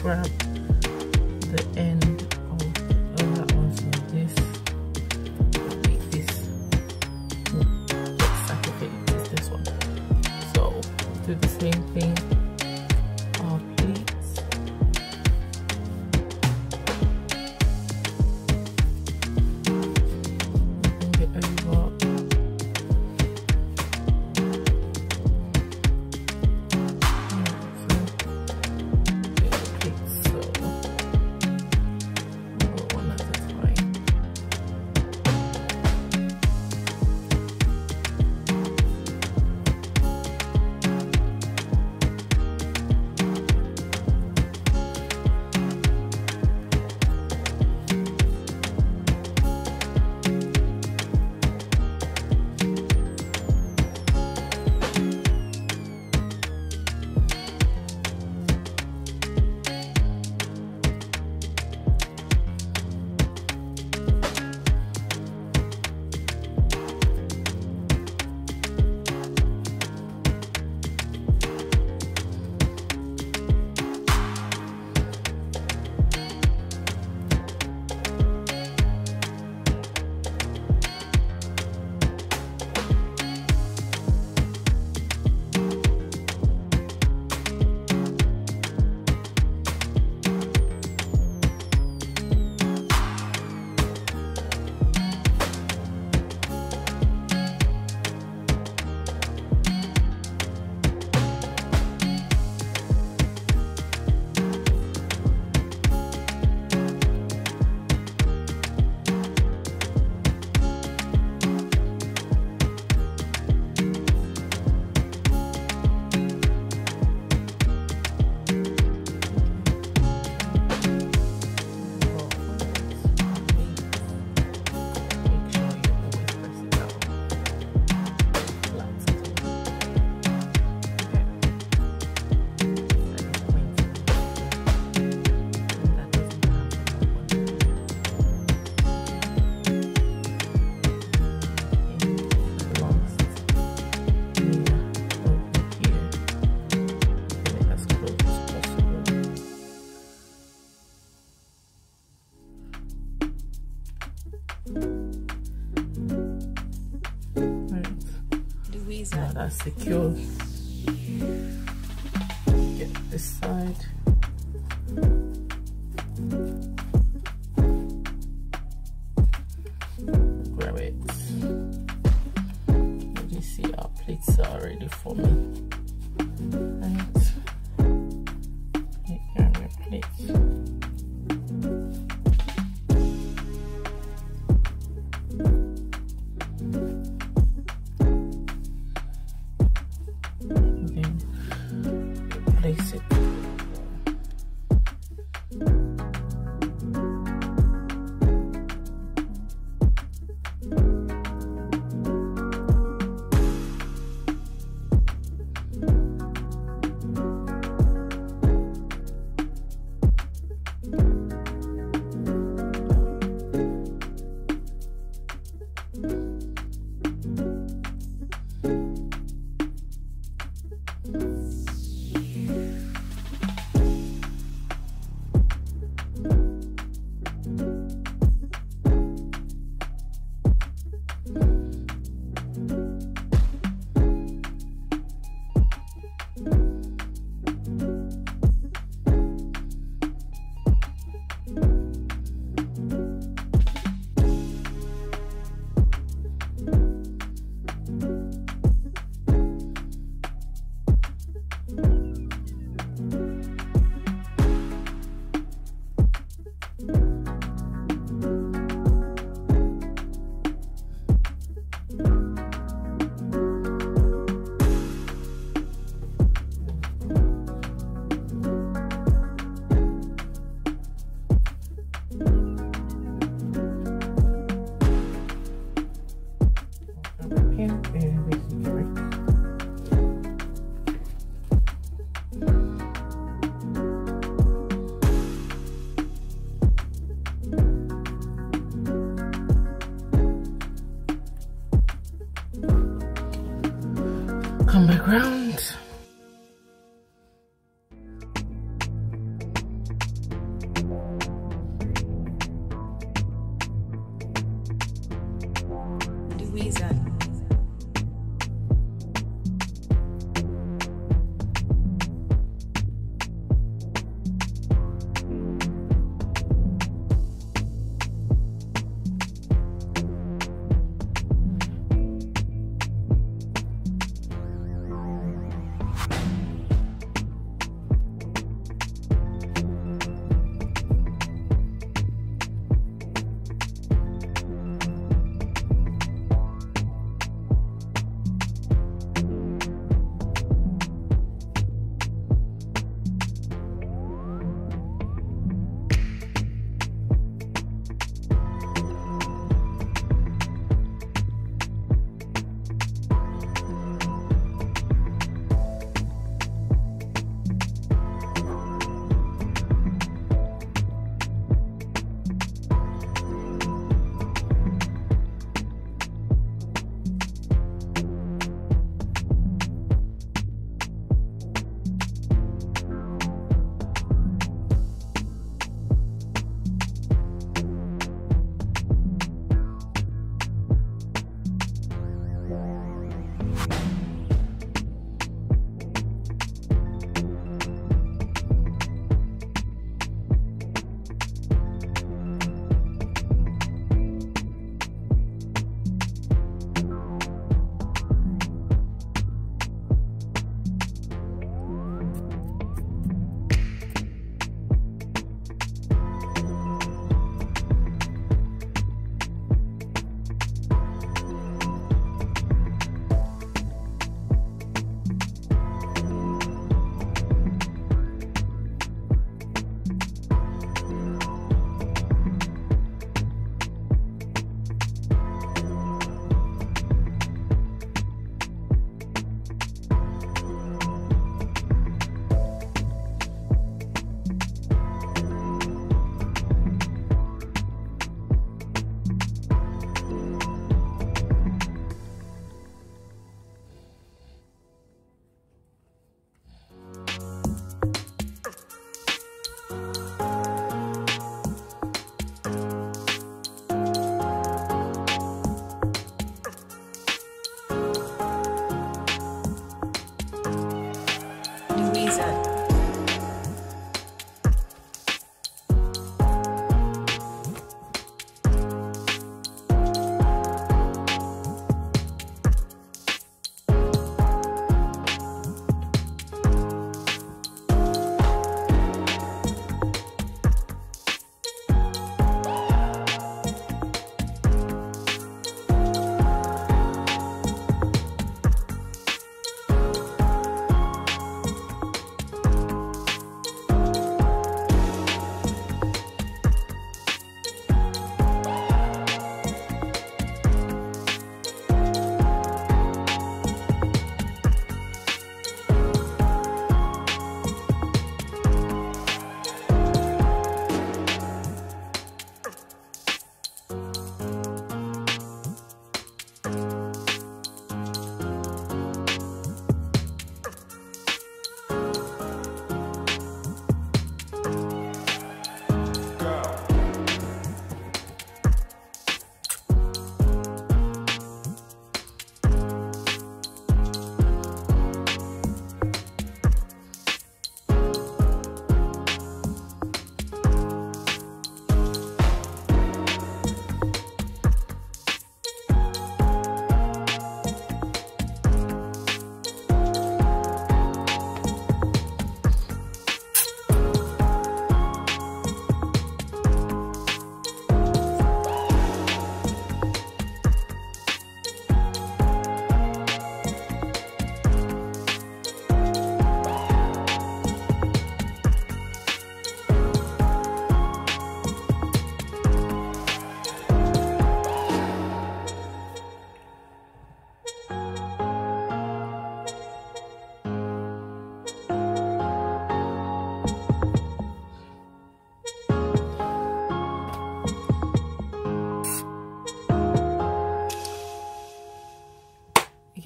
grab the end. secure. Get this side. Grab it. Let me see our plates are ready for me. And On the ground.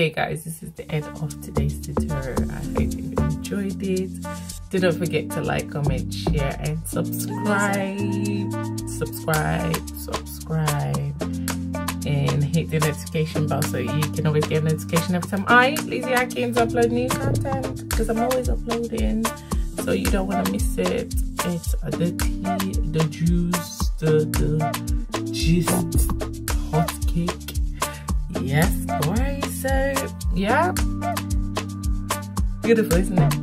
Okay guys this is the end of today's tutorial. I hope you enjoyed it. Do not forget to like comment share and subscribe. Subscribe subscribe and hit the notification bell so you can always get a notification every time i Lizzie Atkins upload new content because i'm always uploading. So you don't want to miss it. It's uh, the tea the juice the the gist hot cake. Yes boys so, yeah. Beautiful, isn't it?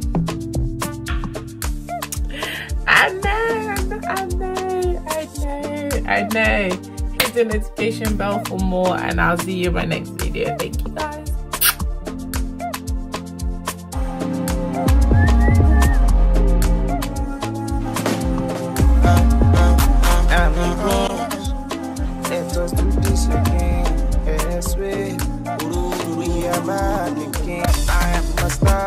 I know, I know, I know, I know. Hit the notification bell for more, and I'll see you in my next video. Thank you guys man. I am a star.